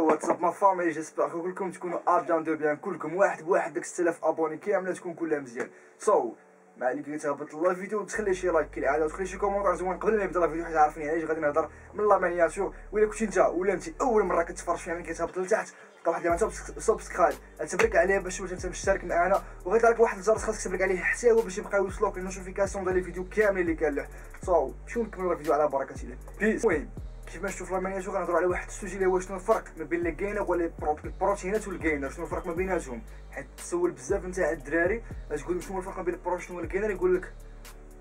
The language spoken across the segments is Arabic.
واتساب ما فامي جيسبر كلكم تكونوا ابيان دو بيان كلكم واحد بواحد داك 6000 ابوني كامله تكون كلها مزيان سو so, ما عليك غير تهبط لا فيديو وتخلي شي لايك كالعاده وتخلي شي كومونتير زوين قبل ما يبدا لا فيديو حيت عارفين علاش غادي نهضر من لا مانياتور ولا كنتي انت ولا انت اول مره كتفرج فيها ملي كتهبط لتحت تلقى واحد اللي سبسكرايب تبرك عليه باش تولي انت مشترك معنا وغيطلع لك واحد الجرس خاصك تبرك عليه حتى هو باش يبقى يوصلوك النوتيفيكاسيون ديال الفيديو كامل اللي كنلوح سو شنو نكملوا الفيديو على بركه الله بيس كيف ما شفتوا في ال miniature غنهضروا على واحد ال sujet اللي هو شنو الفرق ما بين ال gainer ولا البروتينات وال gainer شنو الفرق ما بيناتهم؟ حيت تسول بزاف نتاع الدراري تقول شنو الفرق ما بين البروتين وال gainer يقول لك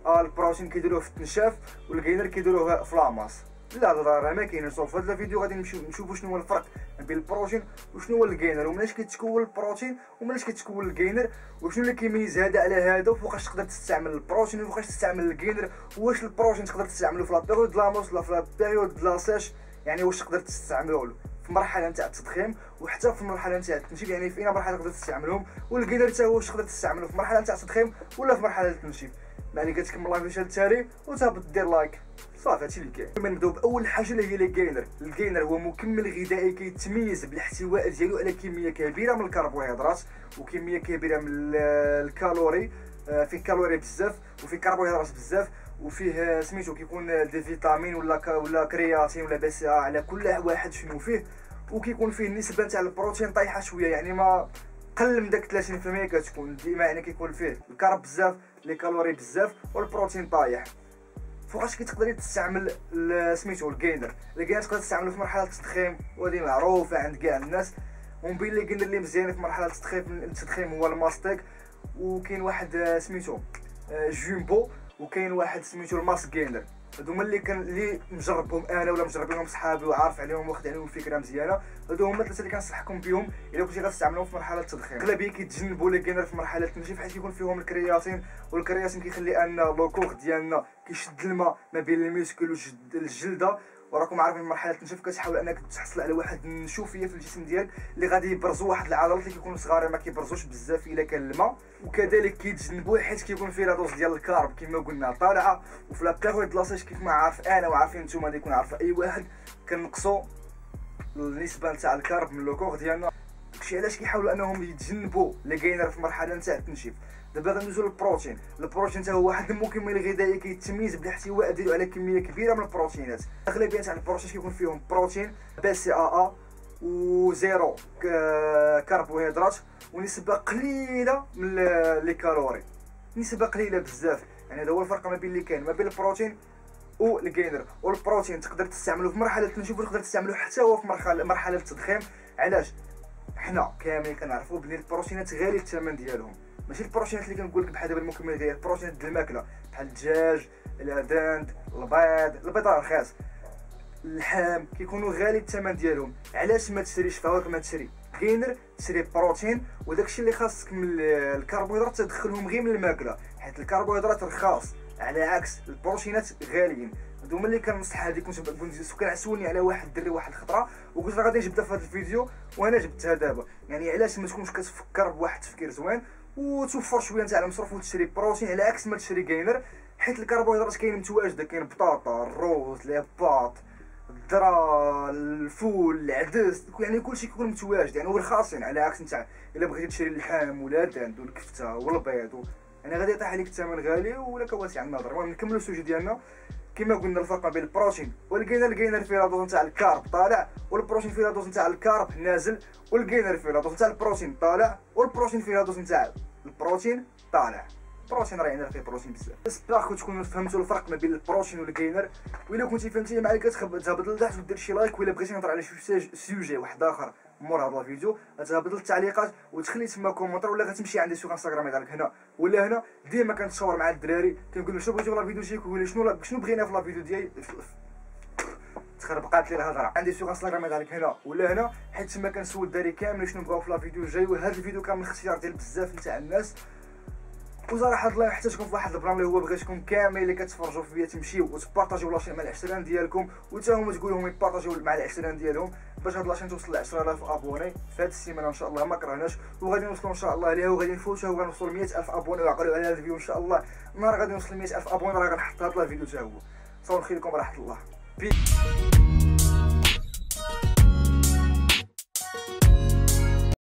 آه البروتين كيديروه في التنشاف والكاينر كيديروه في لاماس لا راه ما كاين so في هذا الفيديو غادي نشوفوا شنو هو الفرق بين البروتين وشنو هو ال gainer ومناش كيتكون البروتين ومناش كيتكون ال gainer وشنو اللي كيميز هذا على هذا وفوقاش تقدر تستعمل البروتين وفوقاش تستعمل ال gainer واش البروتين تقدر تستعملو في la période la masse ولا في la période la sèche يعني واش تقدر تستعملو في مرحلة نتاع التضخيم وحتى في مرحلة نتاع التنشيف يعني اي مرحلة تقدر تستعملهم وال gainer حتى هو واش تقدر تستعملو. في مرحلة نتاع التضخيم ولا في مرحلة التنشيف يعني كتكمل لايف الفيديو التالي وتهبط دير like. صافي هادشي اللي كاين. نبداو باول حاجة اللي هي ال gainer ال gainer هو مكمل غذائي كيتميز بالاحتواء ديالو على كمية كبيرة من الكربوهيدرات وكمية كبيرة من ال calories. آه، فيه calories بزاف وفيه كربوهيدرات بزاف وفيه سميتو كيكون des vitamines ولا ولا كرياتين ولا بس على كل واحد شنو فيه. وكيكون فيه النسبة تاع البروتين طايحة شوية يعني ما قل من داك 30% كتكون ديما يعني كيكون فيه ال carb بزاف les calories بزاف والبروتين طايح. فوقاش كتقدري تستعمل سميتو ال gainer ال gainer تقدر تستعملو في مرحلة التضخيم وهذه معروفة عند كاع الناس. ومن بين les gainers اللي مزيان في مرحلة التضخيم التضخيم هو ال Mass Tech وكاين واحد سميتو جومبو وكاين واحد سميتو ال mass gainer هادو هما اللي كان اللي مجربهم أنا ولا مجربينهم صحابي وعارف عليهم واخد عليهم فكره مزيانة. هادو هما الثلاثة اللي كنصحكم بهم إلا كنتي غتستعملوهم في مرحلة التضخيم أغلبية كيتجنبوا les gainers في مرحلة التنشيف حيت كيكون فيهم الكرياتين والكرياتين كيخلي أن le corps ديالنا كيشد الماء ما بين ال muscle والجلدة. وراكم عارفين مرحله التنشيف كتحاول أنك تحصل على واحد النشوفيه في الجسم ديالك اللي غادي يبرزوا واحد العضلات اللي كيكونوا صغار ما كيبرزوش بزاف إلا كان الماء. وكذلك كيتجنبوه حيت كيكون فيه la dose ديال ال carb كما قلنا طالعة. وفي la période la sèche كيف ما عارف أنا وعارفين نتوما اللي يكون عارف أي واحد كنقصوا النسبة نتاع ال carb من لو ديالنا. داكشي علاش كيحاولوا انهم يتجنبوا لي في المرحله نتاع التنشيف دابا غندوزو للبروتين. البروتين حتى هو واحد المكمل غذائي كيتميز بالاحتواء ديالو على كمية كبيرة من البروتينات. أغلبية تاع البروتين كيكون فيهم؟ بروتين BCAA و zéro كربوهيدرات ونسبه قليلة من les calories. نسبة قليلة بزاف. يعني هذا هو الفرق ما بين اللي كاين ما بين البروتين وال gainer والبروتين تقدر تستعملو في مرحلة التنشيف وتقدر تستعملو حتى هو في مرحله مرحلة التضخيم. علاش؟ حنا كاملين كنعرفوا بلي البروتينات غالي الثمن ديالهم. ماشي البروتينات اللي كنقول لك بحال دابا المكمل ديال البروتينات ديال الماكلة بحال الدجاج الداند البيض البيض رخيص اللحم كيكونوا غالي الثمن ديالهم. علاش ما تشريش فواكه ما تشري؟ كاينر تشري بروتين وداكشي اللي خاصك من الكربوهيدرات تدخلهم غير من الماكلة حيت الكربوهيدرات رخاص. على عكس البروتينات غاليين. هادو هما اللي كنصح هذيك كنت كان عسولني على واحد الدري واحد الخطرة وقلت راه غادي نجبدها في هذا الفيديو وأنا جبتها دابا. يعني علاش ما تكونش كتفكر بواحد التفكير زوين وتوفر شوية نتاع المصروف وتشري بروتين على عكس ما تشري gainer حيت الكربوهيدرات كاين متواجدة كاين بطاطا الروز les pâtes الذره الفول العدس يعني كلشي كيكون متواجد. يعني ورخاصين على عكس نتاع إلا بغيتي تشري اللحم ولا الدند والكفتة والبيض يعني غادي يطيح عليك الثمن غالي ولا كواسع النظر. المهم نكملوا ال sujet ديالنا. كما قلنا الفرق بين البروتين ولقينا ال gainer فيه la dose نتاع ال carb طالع والبروتين فيه la dose نتاع ال carb نازل وال gainer فيه la dose نتاع البروتين طالع والبروتين فيه la dose نتاع البروتين طالع. البروتين راه عندنا فيه بروتين بزاف. j'espère تكونوا فهمتوا الفرق ما بين البروتين وال gainer. وإلا كنتي فهمتي معايا كتخبط تهبط لتحت ودير شي like ولا بغيتي نهضر على شي sujet واحد آخر. مور هذا الفيديو. غتهبط التعليقات وتخلي تما commentaire ولا غتمشي عندي sur Instagram ديالك هنا. ولا هنا ديما كنتصور مع الدراري كنقول لهم شنو بغيتو في la vidéo ديالك ولا شنو شنو بغينا في la vidéo ديالي. تخربقات لي الهضره عندي sur Instagram ديالك هنا. ولا هنا حيت تما كنسول الدراري كامل شنو بغاو في la vidéo الجاي وهذا الفيديو كان من الاختيار ديال بزاف نتاع الناس. وصراحه الله يحتاجكم في واحد ال plan اللي هو بغيتكم كامل اللي كتفرجوا فيا تمشيو وتبارطاجيو la chaîne مع العشران ديالكم وتا هما تقولوا لهم يبارطاجيو مع العشران ديالهم باش هاد la chaîne توصل ل 10000 abonnés في هاد السيمانة إن شاء الله ما كرهناش. وغادي نوصلوا إن شاء الله ليها وغادي نفوتها وغنوصلوا ل 100000 abonnés وعقلوا على هاد الفيديو إن شاء الله. نهار غادي نوصل ل 100000 abonnés راه غنحط هاد الفيديو حتى هو صور نخليكم براحه الله. بي